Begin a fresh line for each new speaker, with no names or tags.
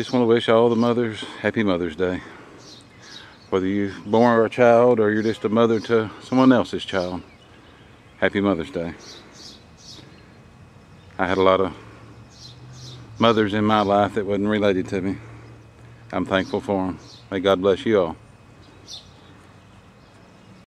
Just want to wish all the mothers happy Mother's Day. Whether you're born a child or you're just a mother to someone else's child, happy Mother's Day. I had a lot of mothers in my life that wasn't related to me. I'm thankful for them. May God bless you all.